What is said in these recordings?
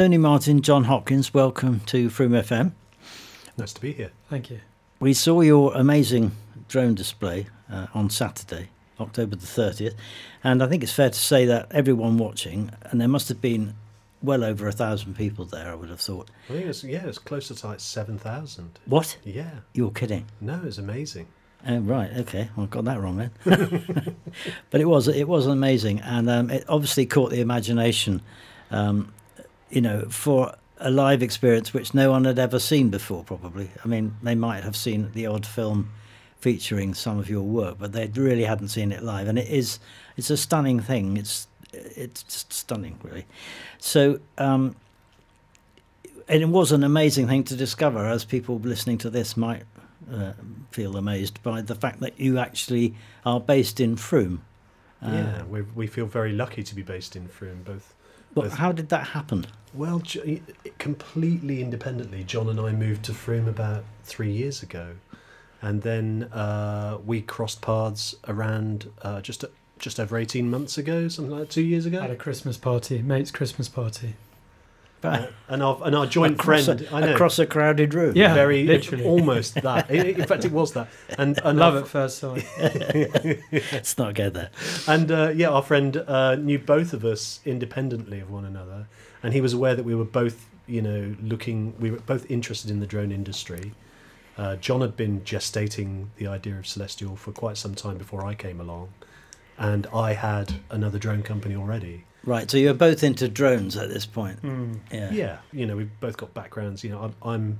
Tony Martin, John Hopkins, welcome to Frome FM. Nice to be here. Thank you. We saw your amazing drone display uh, on Saturday, October the 30th, and I think it's fair to say that everyone watching, and there must have been well over a thousand people there, I would have thought. I think it's yeah, it's closer to like seven thousand. What? Yeah. You're kidding. No, it's amazing. Oh, right. Okay. Well, I got that wrong then. but it was it was amazing, and um, it obviously caught the imagination. Um, you know, for a live experience which no one had ever seen before. Probably. I mean, they might have seen the odd film featuring some of your work, but they really hadn't seen it live, and it is it's a stunning thing. It's it's just stunning, really. So. Um, and it was an amazing thing to discover, as people listening to this might uh, feel amazed by the fact that you actually are based in Frome. Uh, yeah, we we feel very lucky to be based in Frome. Both. But both, how did that happen? Well, completely independently, John and I moved to Frome about three years ago, and then uh, we crossed paths around uh, just just over eighteen months ago, something like two years ago. At a Christmas party, mate's Christmas party. Uh, and our and our joint across friend a, I know, across a crowded room. Yeah, very literally. almost that. In fact, it was that. And, and love our, at first sight. Let's not go there. And uh, yeah, our friend uh, knew both of us independently of one another, and he was aware that we were both, you know, looking. We were both interested in the drone industry. Uh, John had been gestating the idea of Celestial for quite some time before I came along, and I had another drone company already. Right, so you're both into drones at this point. Mm. Yeah. Yeah, you know, we've both got backgrounds. You know, I'm, I'm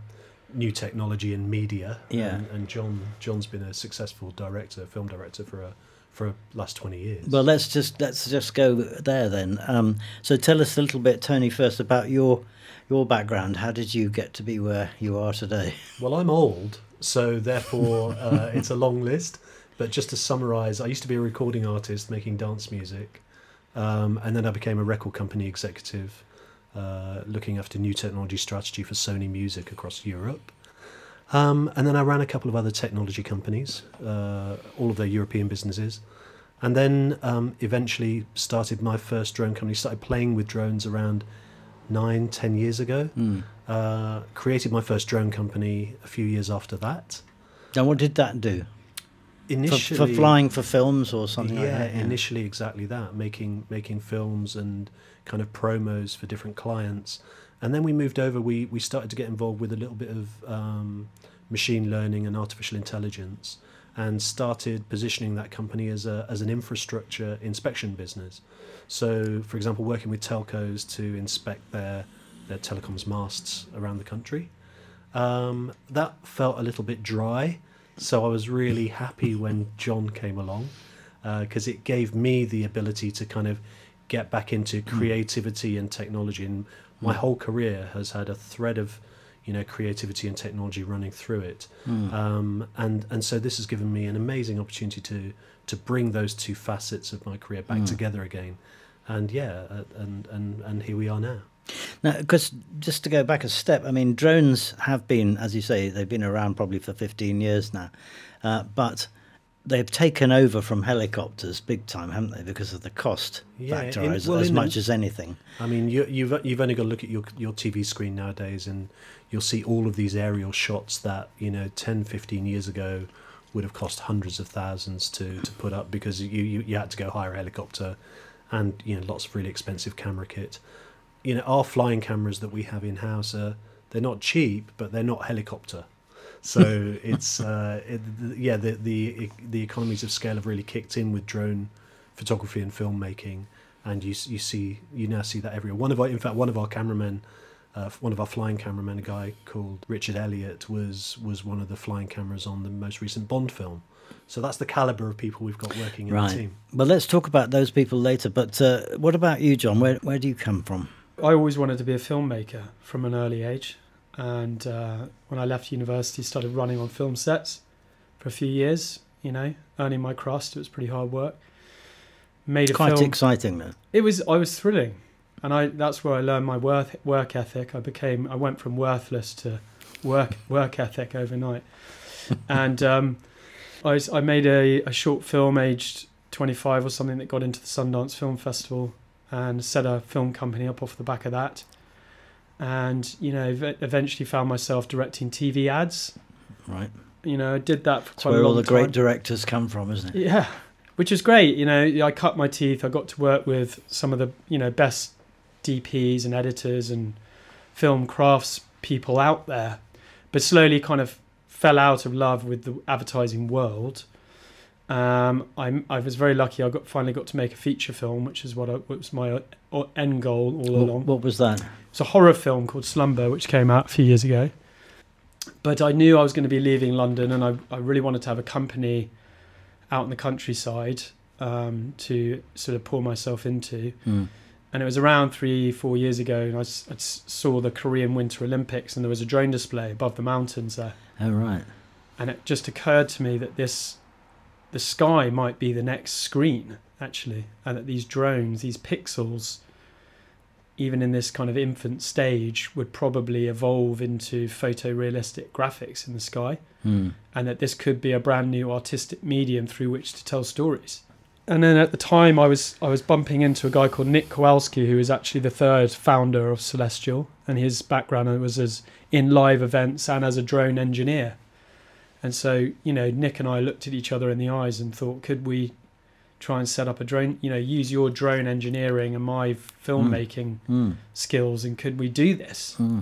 new technology and media. Yeah. And, and, John John's been a successful director, film director for a for a last twenty years. Well, let's just let's just go there then. Um, so tell us a little bit, Tony, first about your your background. How did you get to be where you are today? Well, I'm old, so therefore uh, it's a long list. But just to summarise, I used to be a recording artist making dance music. Um, and then I became a record company executive, uh, looking after new technology strategy for Sony Music across Europe. Um, and then I ran a couple of other technology companies, uh, all of their European businesses. And then um, eventually started my first drone company, started playing with drones around nine, ten years ago. Mm. Uh, created my first drone company a few years after that. And what did that do? Initially for, for, flying for films or something yeah, like that. Yeah, initially exactly that, making making films and kind of promos for different clients, and then we moved over. We we started to get involved with a little bit of um, machine learning and artificial intelligence, and started positioning that company as a as an infrastructure inspection business. So, for example, working with telcos to inspect their their telecoms masts around the country. Um, that felt a little bit dry so I was really happy when John came along because uh, it gave me the ability to kind of get back into creativity and technology. And my whole career has had a thread of, you know, creativity and technology running through it. Mm. Um, and and so this has given me an amazing opportunity to to bring those two facets of my career back Mm. together again. And yeah, uh, and and and here we are now. Now, because just to go back a step, I mean, drones have been, as you say, they've been around probably for 15 years now, uh, but they've taken over from helicopters big time, haven't they? Because of the cost Yeah, factor in- as, well, as in the- much as anything. I mean, you, you've you've only got to look at your your TV screen nowadays, and you'll see all of these aerial shots that you know 10, 15 years ago would have cost hundreds of thousands to, to put up because you, you you had to go hire a helicopter, and you know lots of really expensive camera kit. You know, our flying cameras that we have in house are they're not cheap, but they're not helicopter. So it's uh, it, yeah, the the the economies of scale have really kicked in with drone photography and filmmaking and you you see you now see that everywhere. One of our, in fact, one of our cameramen, uh, one of our flying cameramen, a guy called Richard Elliott, was was one of the flying cameras on the most recent Bond film. So that's the caliber of people we've got working in Right. the team. Well, let's talk about those people later. But uh, what about you, John? Where where do you come from? I always wanted to be a filmmaker from an early age, and uh, when I left university, started running on film sets for a few years. You know, earning my crust. It was pretty hard work. Made a Quite film. exciting, though. It was. I was thrilling, and I. That's where I learned my work work ethic. I became. I went from worthless to work work ethic overnight, and um, I was, I made a, a short film aged 25 or something that got into the Sundance Film Festival and set a film company up off the back of that. and you know, eventually found myself directing TV ads. Right. You know, I did that for quite a long time. Where all the time. great directors come from, isn't it? Yeah, which is great. You know, I cut my teeth. I got to work with some of the you know best DPs and editors and film crafts people out there, but slowly kind of fell out of love with the advertising world. Um, I I was very lucky. I got finally got to make a feature film, which is what, I, what was my uh, end goal all What, along. what was that? It's a horror film called Slumber, which came out a few years ago. But I knew I was going to be leaving London, and I, I really wanted to have a company out in the countryside um, to sort of pour myself into. Hmm. And it was around three, four years ago, and I, I saw the Korean Winter Olympics, and there was a drone display above the mountains there. Oh, right. And it just occurred to me that this, the sky might be the next screen, actually, and that these drones, these pixels, even in this kind of infant stage, would probably evolve into photorealistic graphics in the sky, Hmm. and that this could be a brand new artistic medium through which to tell stories. And then at the time, I was I was bumping into a guy called Nick Kowalski, who is actually the third founder of Celestial, and his background was as in live events and as a drone engineer. And so, you know, Nick and I looked at each other in the eyes and thought, could we try and set up a drone? You know, use your drone engineering and my filmmaking Hmm. skills, and could we do this? Hmm.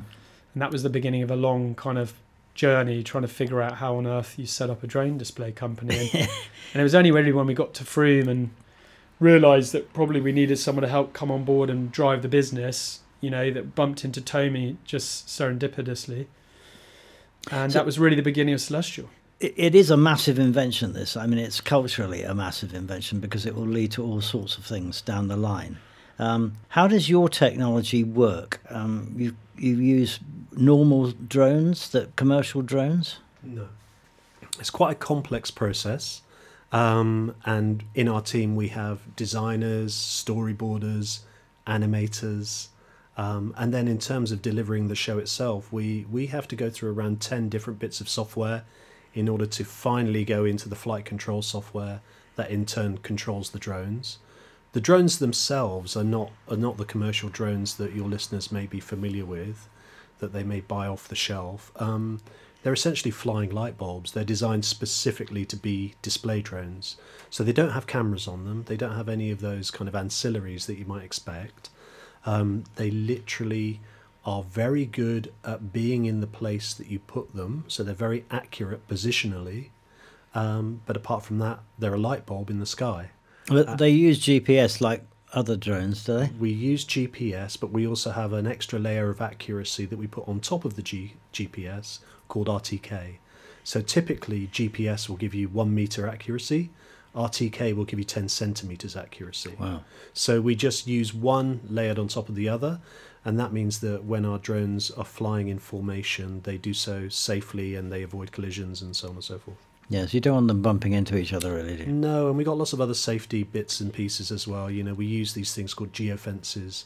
And that was the beginning of a long kind of journey trying to figure out how on earth you set up a drone display company. And, and it was only really when we got to Frome and realised that probably we needed someone to help come on board and drive the business, you know, that bumped into Tony just serendipitously. And So- that was really the beginning of Celestial. It, it is a massive invention, this. I mean, it's culturally a massive invention because it will lead to all sorts of things down the line. Um, how does your technology work? Um, you, you use normal drones, that commercial drones? No. It's quite a complex process. Um, and in our team, we have designers, storyboarders, animators. Um, and then in terms of delivering the show itself, we, we have to go through around 10 different bits of software in order to finally go into the flight control software that in turn controls the drones. The drones themselves are not are not the commercial drones that your listeners may be familiar with, that they may buy off the shelf. Um, they're essentially flying light bulbs. They're designed specifically to be display drones, so they don't have cameras on them. They don't have any of those kind of ancillaries that you might expect. Um, they literally are very good at being in the place that you put them, so they're very accurate positionally. Um, but apart from that, they're a light bulb in the sky. But they use GPS like other drones, do they? We use GPS, but we also have an extra layer of accuracy that we put on top of the G- GPS called RTK. So typically, GPS will give you one meter accuracy, RTK will give you 10 centimeters accuracy. Wow. So we just use one layered on top of the other, and that means that when our drones are flying in formation, they do so safely and they avoid collisions and so on and so forth. Yes, you don't want them bumping into each other, really, do you? No, and we got lots of other safety bits and pieces as well. You know, we use these things called geofences,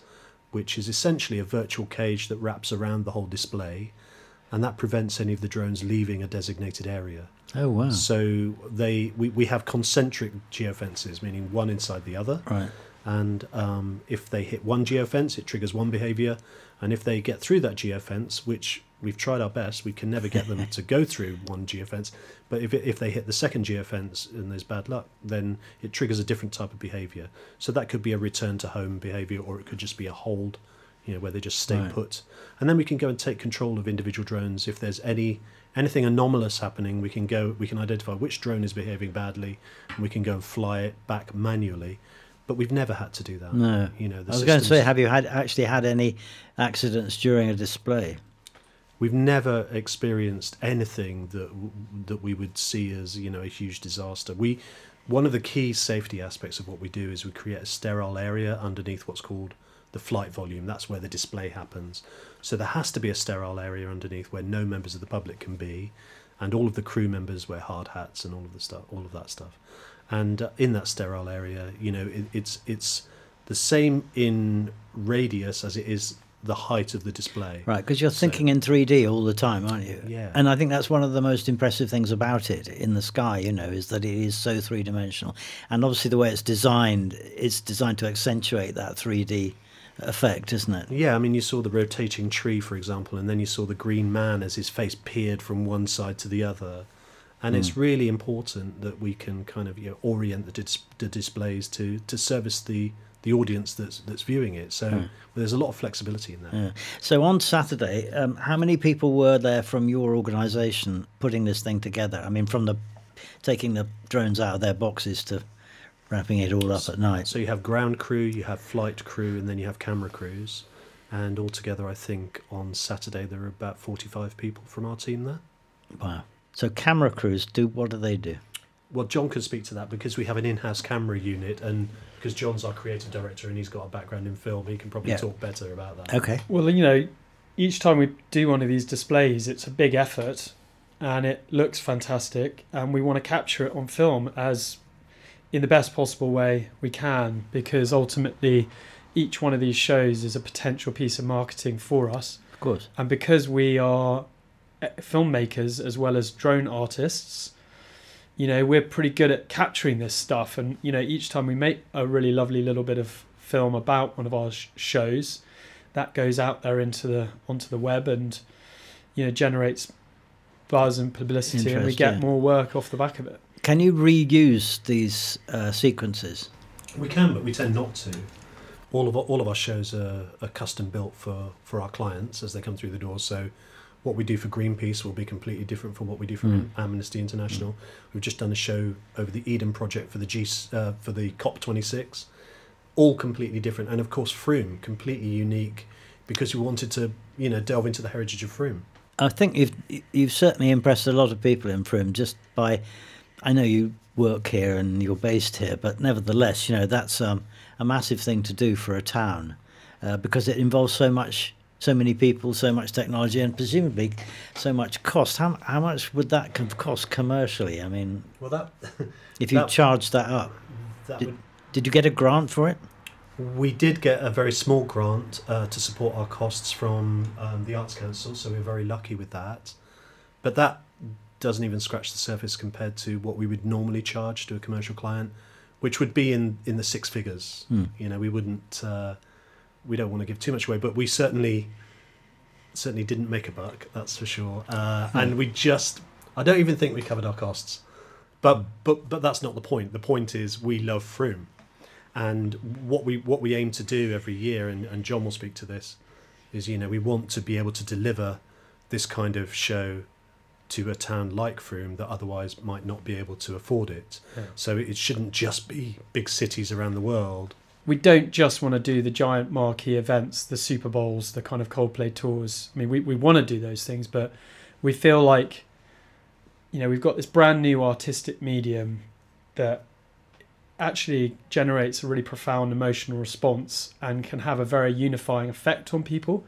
which is essentially a virtual cage that wraps around the whole display, and that prevents any of the drones leaving a designated area. Oh, wow. So they we, we have concentric geofences, meaning one inside the other. Right. And um, if they hit one geofence, it triggers one behavior. And if they get through that geofence, which we've tried our best, we can never get them to go through one geofence. But if, it, if they hit the second geofence and there's bad luck, then it triggers a different type of behavior. So that could be a return to home behavior, or it could just be a hold, you know, where they just stay Right. put. And then we can go and take control of individual drones. If there's any anything anomalous happening, we can go, we can identify which drone is behaving badly, and we can go and fly it back manually. But we've never had to do that. No. You know, I was going to say, have you had actually had any accidents during a display? we've never experienced anything that that we would see as you know a huge disaster. We one of the key safety aspects of what we do is we create a sterile area underneath what's called the flight volume. That's where the display happens. So there has to be a sterile area underneath where no members of the public can be, and all of the crew members wear hard hats and all of the stuff, all of that stuff. And uh, in that sterile area, you know, it, it's it's the same in radius as it is the height of the display. Right, because you're So- thinking in 3D all the time, aren't you? Yeah. And I think that's one of the most impressive things about it in the sky, you know, is that it is so three dimensional. And obviously, the way it's designed, it's designed to accentuate that 3D effect, isn't it? Yeah, I mean, you saw the rotating tree, for example, and then you saw the green man as his face peered from one side to the other. And it's Mm. really important that we can kind of you know, orient the, dis- the displays to, to service the, the audience that's that's viewing it. So Mm. there's a lot of flexibility in that. Yeah. So on Saturday, um, how many people were there from your organisation putting this thing together? I mean, from the taking the drones out of their boxes to wrapping it all up at night. So you have ground crew, you have flight crew, and then you have camera crews. And altogether, I think on Saturday there were about 45 people from our team there. Wow. So camera crews do what do they do? Well, John can speak to that because we have an in-house camera unit, and because John's our creative director and he's got a background in film, he can probably Yeah. talk better about that. Okay. Well, you know, each time we do one of these displays, it's a big effort and it looks fantastic. And we want to capture it on film as in the best possible way we can because ultimately each one of these shows is a potential piece of marketing for us. Of course. And because we are eh, filmmakers as well as drone artists, you know, we're pretty good at capturing this stuff. And, you know, each time we make a really lovely little bit of film about one of our sh- shows, that goes out there into the onto the web and, you know, generates buzz and publicity and we get yeah. more work off the back of it. Can you reuse these uh, sequences? We can, but we tend not to. All of our, all of our shows are, are custom built for, for our clients as they come through the door. So, what we do for Greenpeace will be completely different from what we do for Mm. Amnesty International. We've just done a show over the Eden Project for the G uh, for the COP twenty six, all completely different, and of course Frome completely unique because we wanted to you know delve into the heritage of Frome. I think you've you've certainly impressed a lot of people in Frome just by. I know you work here and you're based here, but nevertheless, you know that's um, a massive thing to do for a town uh, because it involves so much, so many people, so much technology, and presumably so much cost. How how much would that cost commercially? I mean, Well, that if you That- charge that up, that Did- would did you get a grant for it? We did get a very small grant uh, to support our costs from um, the Arts Council, so we we're very lucky with that. But that doesn't even scratch the surface compared to what we would normally charge to a commercial client, which would be in, in the six figures. Hmm. You know, we wouldn't, uh, we don't want to give too much away, but we certainly, certainly didn't make a buck. That's for sure. Uh, Hmm. And we just, I don't even think we covered our costs. But but but that's not the point. The point is we love Frome and what we what we aim to do every year and, and John will speak to this is you know we want to be able to deliver this kind of show to a town like Frome that otherwise might not be able to afford it Yeah. so it shouldn't just be big cities around the world we don't just want to do the giant marquee events, the Super Bowls, the kind of Coldplay tours. I mean, we, we want to do those things, but we feel like, you know, we've got this brand new artistic medium that actually generates a really profound emotional response and can have a very unifying effect on people.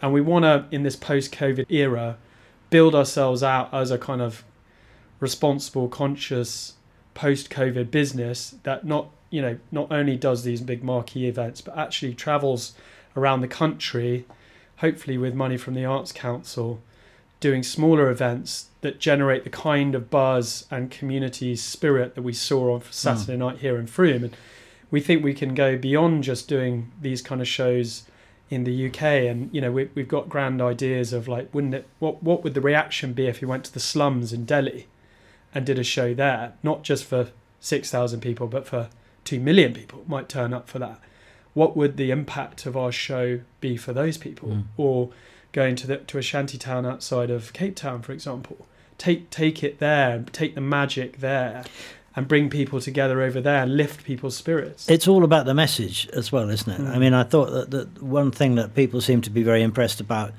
And we want to, in this post COVID era, build ourselves out as a kind of responsible, conscious post COVID business that not you know not only does these big marquee events but actually travels around the country hopefully with money from the arts council doing smaller events that generate the kind of buzz and community spirit that we saw on hmm. Saturday night here in Frome and we think we can go beyond just doing these kind of shows in the UK and you know we, we've got grand ideas of like wouldn't it what what would the reaction be if we went to the slums in Delhi and did a show there? Not just for 6,000 people but for 2 million people might turn up for that. What would the impact of our show be for those people? Mm. or going to the to a shanty town outside of Cape Town for example. Take take it there take the magic there and bring people together over there and lift people's spirits It's all about the message as well, isn't it? I Mm. mean, I thought that, that one thing that people seemed to be very impressed about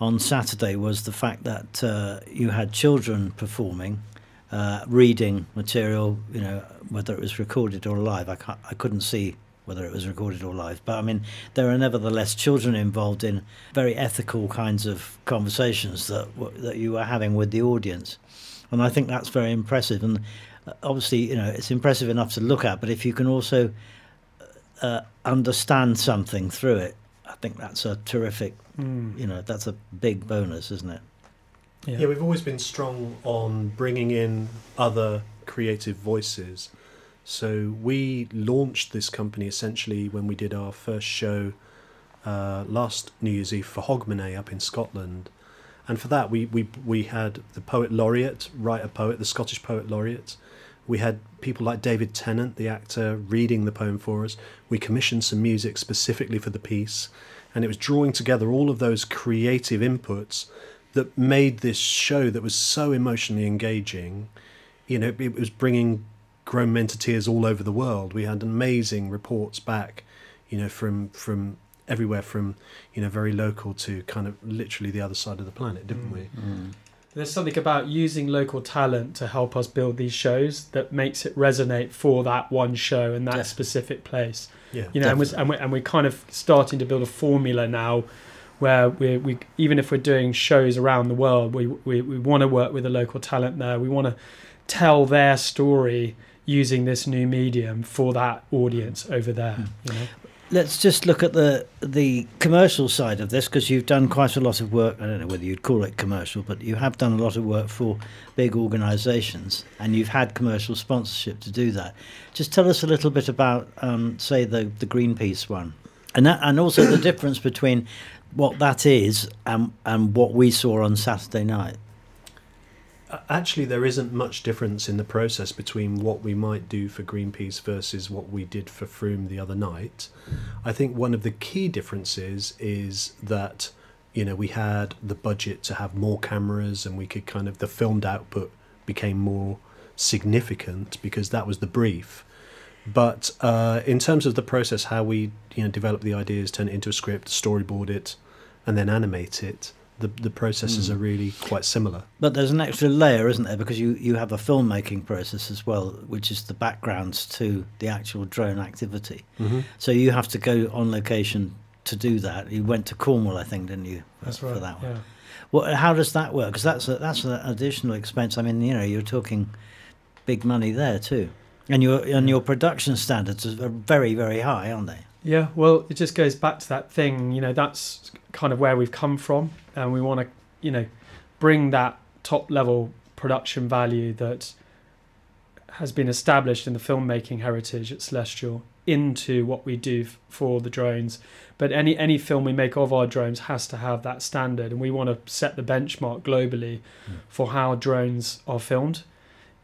on Saturday was the fact that uh, you had children performing, uh, reading material, you know, whether it was recorded or live. I, can't, I couldn't see whether it was recorded or live, but I mean, there are nevertheless children involved in very ethical kinds of conversations that that you were having with the audience, and I think that's very impressive. And obviously, you know, it's impressive enough to look at, but if you can also uh, understand something through it, I think that's a terrific, Mm. you know, that's a big bonus, isn't it? yeah. yeah we've always been strong on bringing in other creative voices so we launched this company essentially when we did our first show uh, last New Year's Eve for Hogmanay up in Scotland, and for that we we we had the poet laureate write a poet, the Scottish poet laureate. We had people like David Tennant, the actor, reading the poem for us. We commissioned some music specifically for the piece, and it was drawing together all of those creative inputs that made this show that was so emotionally engaging. You know, it was bringing grown men to tears all over the world. We had amazing reports back, you know, from from everywhere from you know very local to kind of literally the other side of the planet, didn't Mm. we? Mm. There's something about using local talent to help us build these shows that makes it resonate for that one show and that specific place. Yeah. You know, and we're, and, we're, and we're kind of starting to build a formula now where we we even if we're doing shows around the world, we we, we want to work with a local talent there. We want to tell their story using this new medium for that audience over there. Hmm. You know? Let's just look at the the commercial side of this because you've done quite a lot of work. I don't know whether you'd call it commercial, but you have done a lot of work for big organisations, and you've had commercial sponsorship to do that. Just tell us a little bit about, um, say, the the Greenpeace one, and that, and also the difference between what that is and and what we saw on Saturday night. Actually, there isn't much difference in the process between what we might do for Greenpeace versus what we did for Frome the other night. I think one of the key differences is that you know we had the budget to have more cameras and we could kind of the filmed output became more significant because that was the brief. But uh, in terms of the process, how we you know develop the ideas, turn it into a script, storyboard it, and then animate it, the the processes Mm. are really quite similar. But there's an extra layer, isn't there? Because you, you have a filmmaking process as well, which is the backgrounds to the actual drone activity. Mm-hmm. So you have to go on location to do that. You went to Cornwall, I think, didn't you? for- That's for right. that one. Yeah. Well, how does that work? Because that's a, that's an additional expense. I mean, you know, you're talking big money there too, and your and your production standards are very very high, aren't they? Yeah, well, it just goes back to that thing, you know, that's kind of where we've come from, and we want to, you know, bring that top level production value that has been established in the filmmaking heritage at Celestial into what we do f- for the drones. But any any film we make of our drones has to have that standard, and we want to set the benchmark globally Mm. for how drones are filmed.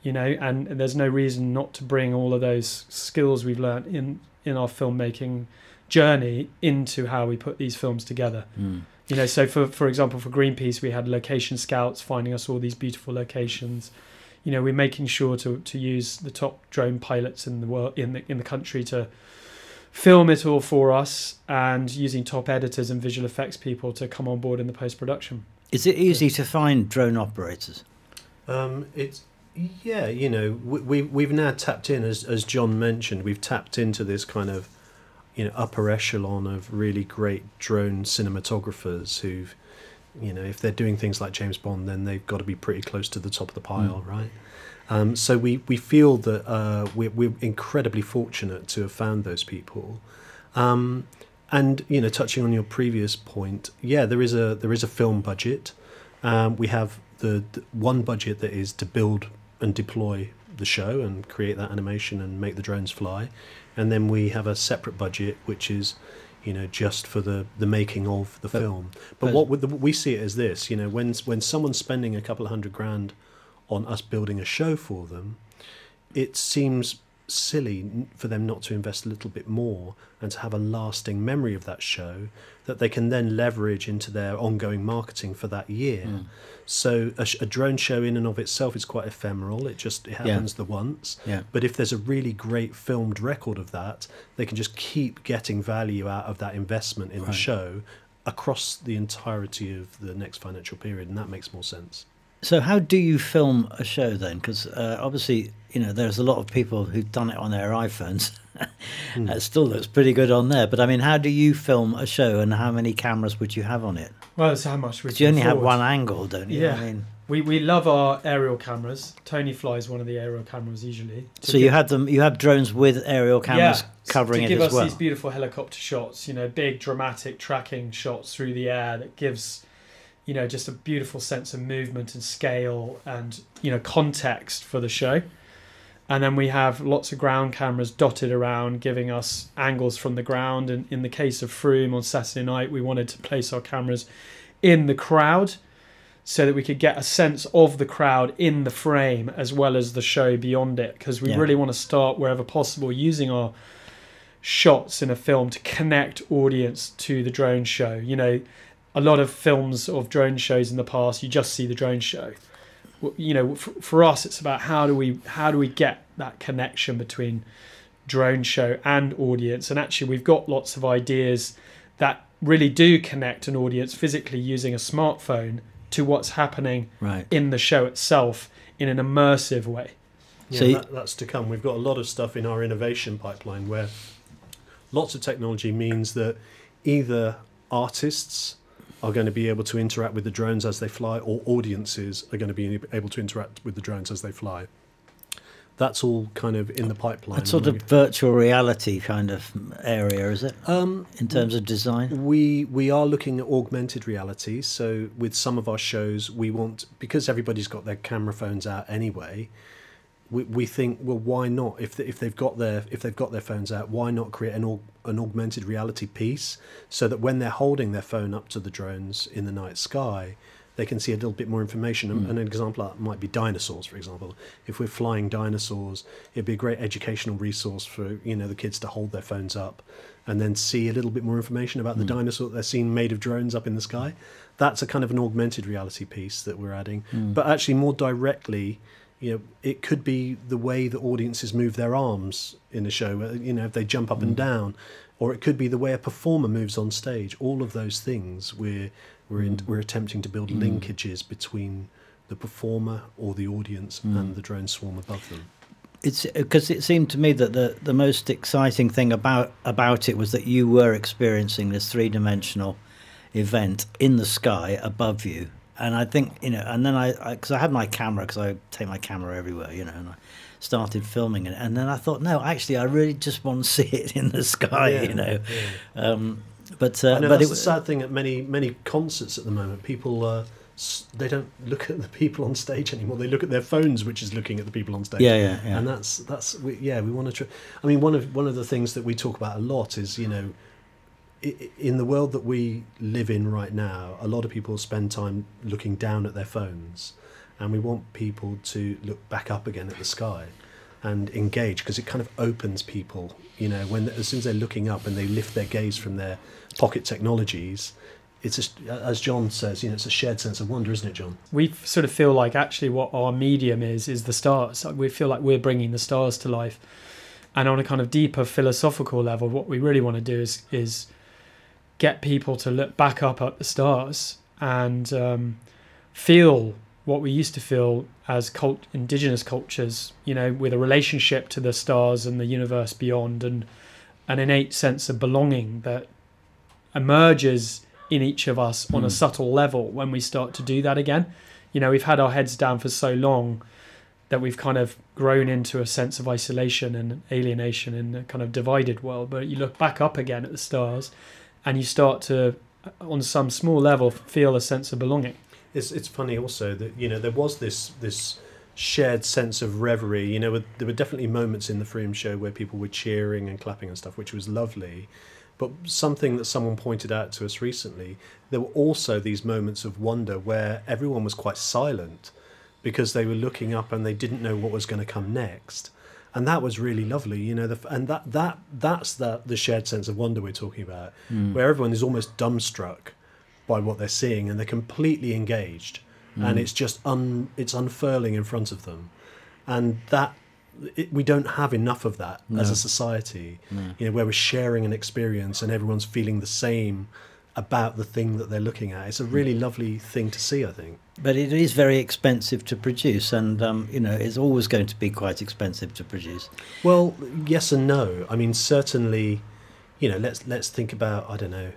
You know, and there's no reason not to bring all of those skills we've learnt in in our filmmaking journey into how we put these films together. Mm. You know, so for for example, for Greenpeace, we had location scouts finding us all these beautiful locations. You know, we're making sure to to use the top drone pilots in the world in the in the country to film it all for us, and using top editors and visual effects people to come on board in the post production. Is it easy to find drone operators? Um, it's yeah, you know, we, we we've now tapped in as as John mentioned, we've tapped into this kind of you know upper echelon of really great drone cinematographers who've you know if they're doing things like James Bond, then they've got to be pretty close to the top of the pile, right? Um, so we, we feel that uh, we're, we're incredibly fortunate to have found those people. Um, and you know, touching on your previous point, yeah, there is a there is a film budget. Um, we have the, the one budget that is to build and deploy the show and create that animation and make the drones fly, and then we have a separate budget which is, you know, just for the the making of the But- film. But but- what we, we see it as this, you know, when when someone's spending a couple of hundred grand on us building a show for them, it seems silly for them not to invest a little bit more and to have a lasting memory of that show that they can then leverage into their ongoing marketing for that year. Mm. So a, a drone show in and of itself is quite ephemeral. It just it happens the once. Yeah. But if there's a really great filmed record of that, they can just keep getting value out of that investment in the show across the entirety of the next financial period, and that makes more sense. So how do you film a show then? Because uh, obviously, you know, there's a lot of people who've done it on their iPhones. Hmm. it still looks pretty good on there. But I mean, how do you film a show, and how many cameras would you have on it? Well, that's how much we. You only can have one angle, don't you? Yeah. I mean, We we love our aerial cameras. Tony flies one of the aerial cameras usually. so you have them. You have drones with aerial cameras Yeah, covering to give us well. these beautiful helicopter shots. You know, big dramatic tracking shots through the air that gives, you know, just a beautiful sense of movement and scale and you know context for the show. and then we have lots of ground cameras dotted around giving us angles from the ground and in the case of Frome on Saturday night we wanted to place our cameras in the crowd so that we could get a sense of the crowd in the frame as well as the show beyond it because we Yeah. really want to start wherever possible using our shots in a film to connect audience to the drone show you know a lot of films of drone shows in the past you just see the drone show you know for, for us it's about how do we how do we get that connection between drone show and audience and actually we've got lots of ideas that really do connect an audience physically using a smartphone to what's happening Right. in the show itself in an immersive way Yeah, So that, that's to come. We've got a lot of stuff in our innovation pipeline where lots of technology means that either artists are going to be able to interact with the drones as they fly, or audiences are going to be able to interact with the drones as they fly. That's all kind of in the pipeline. That sort of virtual reality kind of area, is it? Um, In terms of design? We we are looking at augmented reality. So with some of our shows, we want because everybody's got their camera phones out anyway. We, we think well why not if they, if they've got their if they've got their phones out why not create an an augmented reality piece so that when they're holding their phone up to the drones in the night sky they can see a little bit more information Mm. and an example might be dinosaurs for example if we're flying dinosaurs it'd be a great educational resource for you know the kids to hold their phones up and then see a little bit more information about the Mm. dinosaur that they're seeing made of drones up in the sky that's a kind of an augmented reality piece that we're adding Mm. but actually more directly you know it could be the way the audiences move their arms in a show uh, you know if they jump up Mm. and down or it could be the way a performer moves on stage all of those things we're we're in, Mm. we're attempting to build linkages between the performer or the audience Mm. and the drone swarm above them It's because it seemed to me that the, the most exciting thing about about it was that you were experiencing this three dimensional event in the sky above you, and I think you know. And then I because I, had my camera because I take my camera everywhere, you know, and I started filming it, and then I thought, no, actually, I really just want to see it in the sky, Yeah, you know. yeah. Um, but uh, I know but that's it the was sad thing at many many concerts at the moment. People uh, they don't look at the people on stage anymore. They look at their phones, which is looking at the people on stage. yeah, yeah, yeah. and that's that's we, yeah we want to try i mean one of one of the things that we talk about a lot is you know i- i- in the world that we live in right now a lot of people spend time looking down at their phones and we want people to look back up again at the sky and engage because it kind of opens people you know when as soon as they're looking up and they lift their gaze from their pocket technologies it's as john says you know it's a shared sense of wonder isn't it john? We sort of feel like actually what our medium is is the stars. We feel like we're bringing the stars to life. And on a kind of deeper philosophical level what we really want to do is is get people to look back up at the stars and um, feel what we used to feel as cult indigenous cultures you know with a relationship to the stars and the universe beyond and an innate sense of belonging that emerges in each of us on a Mm. subtle level when we start to do that again. You know, we've had our heads down for so long that we've kind of grown into a sense of isolation and alienation in a kind of divided world. But you look back up again at the stars and you start to, on some small level, feel a sense of belonging. It's it's funny also that you know there was this this shared sense of reverie. You know, there were definitely moments in the Freedom Show where people were cheering and clapping and stuff, which was lovely. But something that someone pointed out to us recently, there were also these moments of wonder where everyone was quite silent because they were looking up and they didn't know what was going to come next. And that was really lovely, you know. The, and that that that's the the shared sense of wonder we're talking about, Mm. where everyone is almost dumbstruck by what they're seeing and they're completely engaged and Mm. it's just un it's unfurling in front of them and that it, we don't have enough of that as a society No. you know where we're sharing an experience and everyone's feeling the same about the thing that they're looking at it's a really lovely thing to see i think But it is very expensive to produce, and um, you know it's always going to be quite expensive to produce. well yes and no. I mean certainly you know let's let's think about i don't know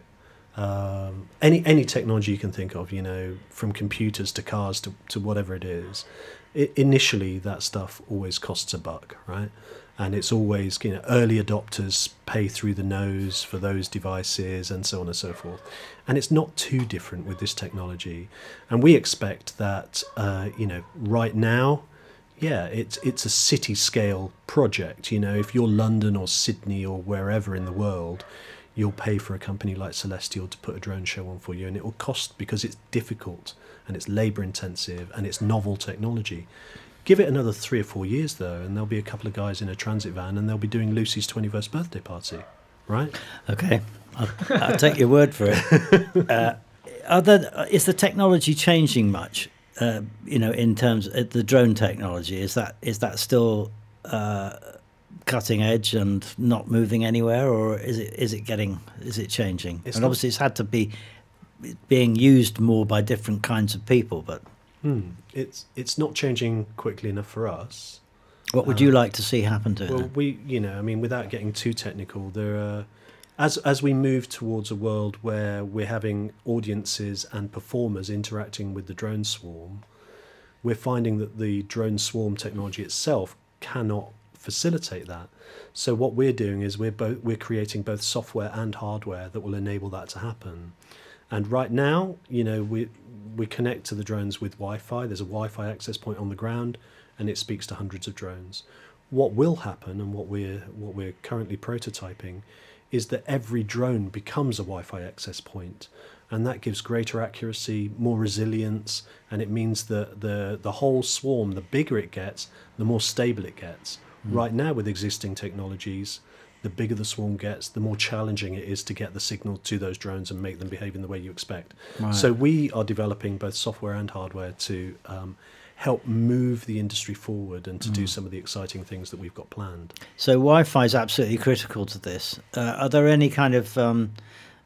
um, any any technology you can think of you know from computers to cars to, to whatever it is. I initially that stuff always costs a buck right and it's always you know early adopters pay through the nose for those devices and so on and so forth and it's not too different with this technology and we expect that uh, you know right now yeah, it's it's a city scale project. You know, if you're London or Sydney or wherever in the world, you'll pay for a company like Celestial to put a drone show on for you, and it will cost because it's difficult and it's labour intensive and it's novel technology. Give it another three or four years though, and there'll be a couple of guys in a transit van, and they'll be doing Lucy's twenty-first birthday party, right? Okay, I'll, I'll take your word for it. Uh, are there, is the technology changing much? Uh, you know, in terms of the drone technology, is that is that still uh, cutting edge and not moving anywhere, or is it is it getting is it changing? It's and obviously, it's had to be being used more by different kinds of people. But Hmm. It's it's not changing quickly enough for us. what would you like to see happen to it? Well, we, you know, I mean, without getting too technical, there are, as as we move towards a world where we're having audiences and performers interacting with the drone swarm, we're finding that the drone swarm technology itself cannot facilitate that. So what we're doing is we're both we're creating both software and hardware that will enable that to happen. And right now, you know, we we connect to the drones with Wi-Fi. There's a Wi-Fi access point on the ground, and it speaks to hundreds of drones. What will happen, and what we're what we're currently prototyping, is that every drone becomes a Wi-Fi access point, and that gives greater accuracy, more resilience, and it means that the the whole swarm, the bigger it gets, the more stable it gets. Hmm. Right now, with existing technologies, the bigger the swarm gets, the more challenging it is to get the signal to those drones and make them behave in the way you expect. Right. So we are developing both software and hardware to um, help move the industry forward and to do some of the exciting things that we've got planned. So Wi-Fi is absolutely critical to this. Uh, are there any kind of um,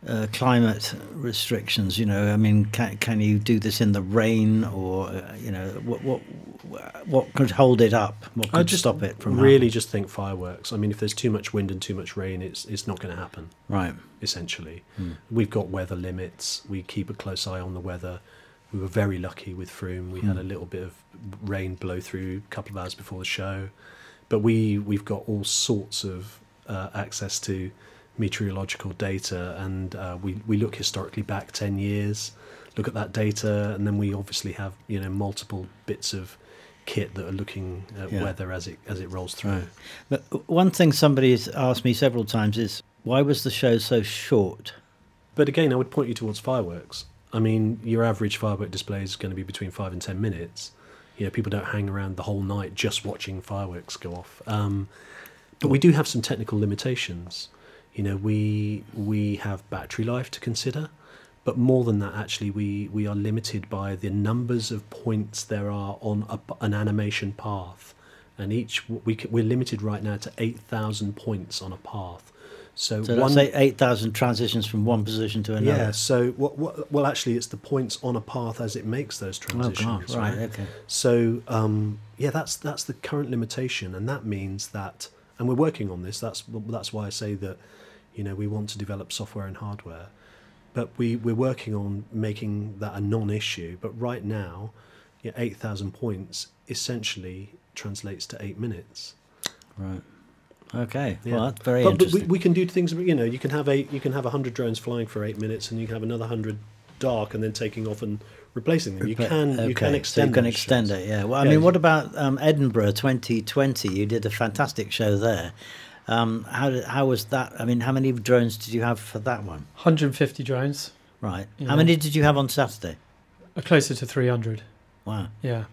uh, climate restrictions? You know, I mean, can can you do this in the rain, or uh, you know, what what what could hold it up? What could I just stop it from really happening? just think fireworks. I mean, if there's too much wind and too much rain, it's it's not going to happen. right? Essentially, Hmm. we've got weather limits. We keep a close eye on the weather. We were very lucky with Frome. We had Hmm. a little bit of rain blow through a couple of hours before the show, but we we've got all sorts of uh, access to meteorological data, and uh, we we look historically back ten years, look at that data, and then we obviously have you know multiple bits of kit that are looking at Yeah. weather as it as it rolls through. Right. But one thing somebody's asked me several times is why was the show so short? But again, I would point you towards fireworks. I mean, your average firework display is going to be between five and ten minutes. You know, people don't hang around the whole night just watching fireworks go off. Um, but we do have some technical limitations. You know, we we have battery life to consider, but more than that, actually, we we are limited by the numbers of points there are on a, an animation path, and each we we're limited right now to eight thousand points on a path. So, So one eight thousand transitions from one position to another. yeah, so what, what, well, actually, it's the points on a path as it makes those transitions. Oh. God! Right. Okay. So um, yeah, that's that's the current limitation, and that means that, and we're working on this. That's that's why I say that, you know, we want to develop software and hardware, but we we're working on making that a non-issue. But right now, yeah, eight thousand points essentially translates to eight minutes. Right. Okay. Yeah. Well, that's very but, but we, interesting. we can do things. You know, you can have eight. You can have hundred drones flying for eight minutes, and you can have another hundred dark, and then taking off and replacing them. You But- can you can extend. So you can extend shows. it, yeah. Well, I Yeah, mean, what about um, Edinburgh 2020? You did a fantastic show there. Um, how did, how was that? I mean, how many drones did you have for that one? 150 drones, Right. Yeah. How many did you have on Saturday? uh, closer to 300. Wow. Yeah.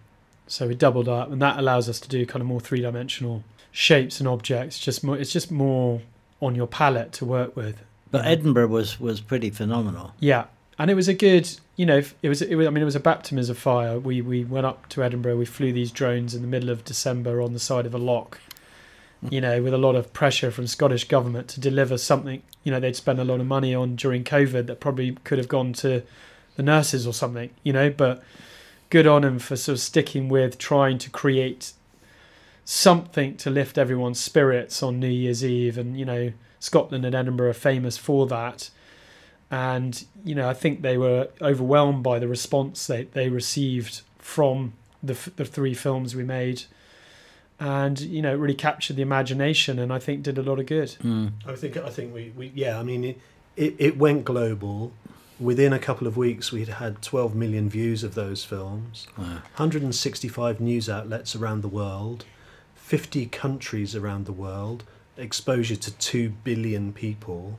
So we doubled up, and that allows us to do kind of more three dimensional shapes and objects. Just more, it's just more on your palette to work with. But Edinburgh was was pretty phenomenal. Yeah, and it was a good, you know, it was, it was. I mean, it was a baptism of fire. We we went up to Edinburgh. We flew these drones in the middle of December on the side of a lock. Mm. You know, with a lot of pressure from Scottish government to deliver something. You know, they'd spent a lot of money on during COVID that probably could have gone to the nurses or something. You know, but good on them for sort of sticking with trying to create something to lift everyone's spirits on New Year's Eve. And you know, Scotland and Edinburgh are famous for that and you know I think they were overwhelmed by the response they, they received from the f- the three films we made, and you know it really captured the imagination and I think did a lot of good. Mm. I think I think we, we yeah. I mean, it, it it went global. within a couple of weeks, we'd had 12 million views of those films, Wow. 165 news outlets around the world, 50 countries around the world, exposure to 2 billion people.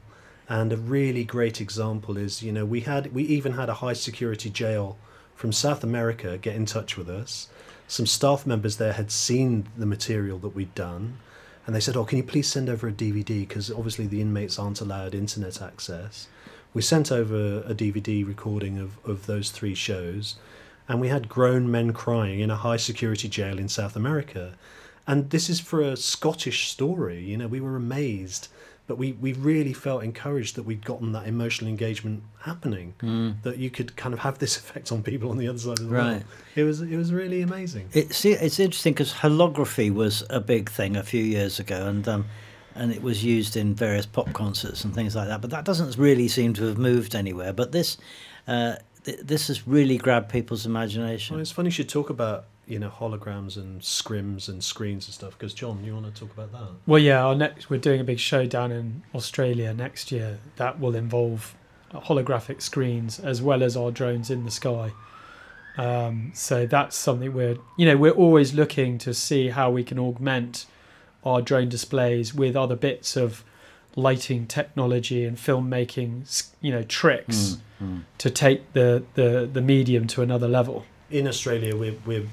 And a really great example is, you know, we had we even had a high security jail from South America get in touch with us. Some staff members there had seen the material that we'd done, and they said, "Oh, can you please send over a DVD? Because obviously the inmates aren't allowed internet access." We sent over a DVD recording of, of those three shows, and we had grown men crying in a high security jail in South America. And this is for a Scottish story. You know, we were amazed, but we, we really felt encouraged that we'd gotten that emotional engagement happening. That you could kind of have this effect on people on the other side of the Right. world. It was it was really amazing. It's it's interesting because holography was a big thing a few years ago, and um, and it was used in various pop concerts and things like that. But that doesn't really seem to have moved anywhere. But this uh, th- this has really grabbed people's imagination. Well, it's funny you should talk about you know holograms and scrims and screens and stuff. Because John, you want to talk about that? Well, yeah, our next we're doing a big show down in Australia next year that will involve holographic screens as well as our drones in the sky. Um, so that's something we're you know we're always looking to see how we can augment our drone displays with other bits of lighting technology and filmmaking you know tricks Mm, mm. to take the, the the medium to another level. in Australia, we're we're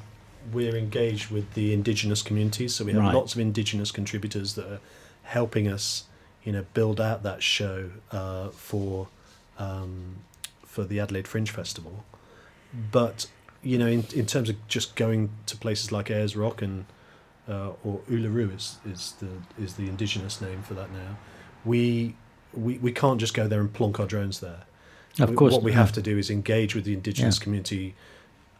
we're engaged with the indigenous communities, so we have Right. lots of indigenous contributors that are helping us, you know, build out that show uh, for um, for the Adelaide Fringe Festival. But you know, in in terms of just going to places like Ayers Rock and uh, or Uluru is is the is the indigenous name for that now. We we we can't just go there and plonk our drones there Of we- course, what we have to do is engage with the indigenous Yeah. community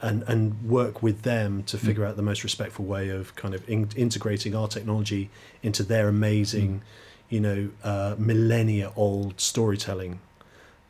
and and work with them to figure out the most respectful way of kind of in, integrating our technology into their amazing you know uh, millennia old storytelling.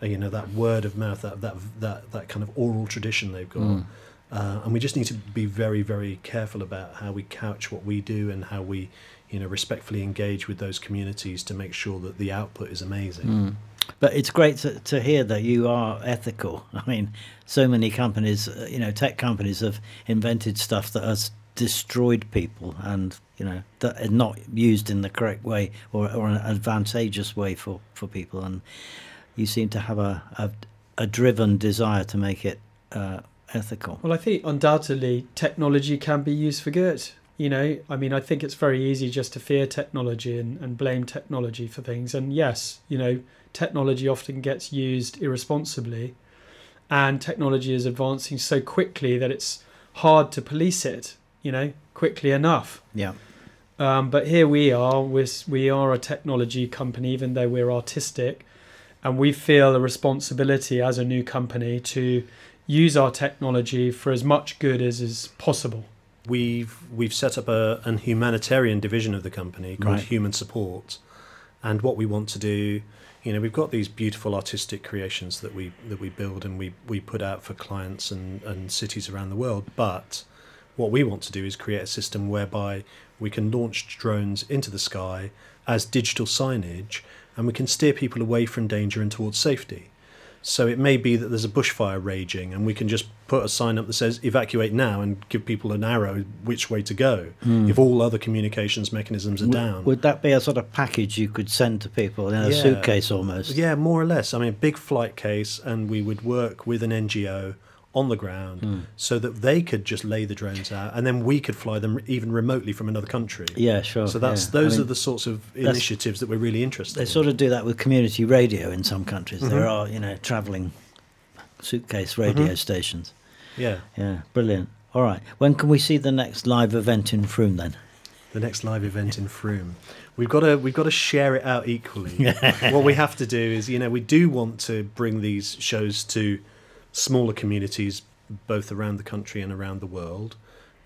Uh, you know that word of mouth that that that, that kind of oral tradition they've got. Mm. uh, and we just need to be very very careful about how we couch what we do and how we you know respectfully engage with those communities to make sure that the output is amazing. Mm. But it's great to, to hear that you are ethical. I mean, so many companies, uh, you know, tech companies have invented stuff that has destroyed people and, you know, that are not used in the correct way or, or an advantageous way for, for people. And you seem to have a, a, a driven desire to make it uh, ethical. Well, I think undoubtedly technology can be used for good. You know, I mean, I think it's very easy just to fear technology and, and blame technology for things. And yes, you know, technology often gets used irresponsibly, and technology is advancing so quickly that it's hard to police it, you know, quickly enough. Yeah. Um, but here we are, we're, we are a technology company, even though we're artistic, and we feel a responsibility as a new company to use our technology for as much good as is possible. we've we've set up a an humanitarian division of the company called Right. Human Support, and what we want to do, you know, we've got these beautiful artistic creations that we that we build and we we put out for clients and and cities around the world, but what we want to do is create a system whereby we can launch drones into the sky as digital signage and we can steer people away from danger and towards safety. So it may be that there's a bushfire raging, and we can just put a sign up that says "evacuate now" and give people an arrow which way to go. Mm. If all other communications mechanisms are Would- down, Would that be a sort of package you could send to people in a Yeah. suitcase almost? yeah, more or less. I mean, a big flight case, and we would work with an NGO on the ground Mm. so that they could just lay the drones out, and then we could fly them even remotely from another country. Yeah, sure. So that's yeah. I those mean, are the sorts of initiatives that we're really interested in. They sort of do that with community radio in some countries. There Mhm. are, you know, travelling suitcase radio Mhm. stations. yeah. Yeah, brilliant. All right. When can we see the next live event in Frome then? the next live event in Frome. We've got to we've got to share it out equally. what we have to do is, you know, we do want to bring these shows to smaller communities, both around the country and around the world.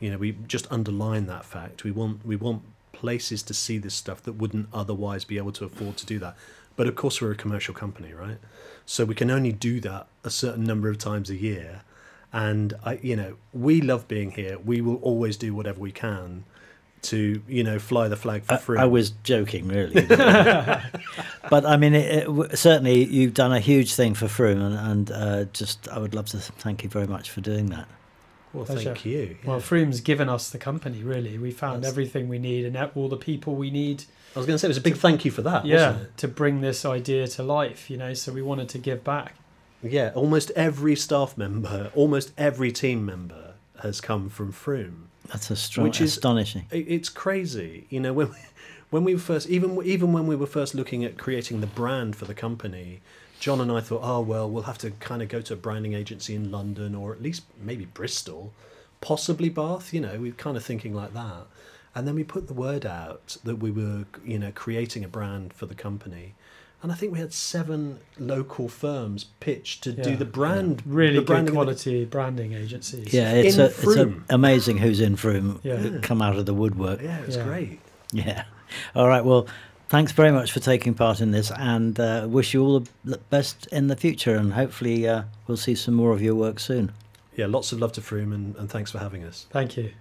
You know, we just underline that fact. We want we want places to see this stuff that wouldn't otherwise be able to afford to do that. But of course, we're a commercial company, right? So we can only do that a certain number of times a year. And I, you know, we love being here. We will always do whatever we can to you know fly the flag for I, free. I was joking, really. but I mean, it, it, certainly you've done a huge thing for Frome, and, and uh, just I would love to thank you very much for doing that. well, Pleasure. thank you. Well, yeah. Frome's given us the company, really. We found That's- everything we need and all the people we need, I was going to say it was a big thank you for that. yeah, wasn't it? to bring this idea to life, you know, so we wanted to give back. Yeah, almost every staff member, almost every team member has come from Frome. That's a strong, Which is- astonishing. It- It's crazy, you know. When we, when we first, even even when we were first looking at creating the brand for the company, John and I thought, oh well, we'll have to kind of go to a branding agency in London or at least maybe Bristol, possibly Bath. You know, we were kind of thinking like that, and then we put the word out that we were, you know, creating a brand for the company. And I think we had seven local firms pitch to do the brand, Really the good branding the- quality branding agencies. Yeah, it's a, it's a, amazing who's in Frome Yeah. come out of the woodwork. Yeah, it was Yeah. great. Yeah. All right. Well, thanks very much for taking part in this, and uh, wish you all the best in the future. And hopefully, uh, we'll see some more of your work soon. Yeah, lots of love to Frome, and, and thanks for having us. Thank you.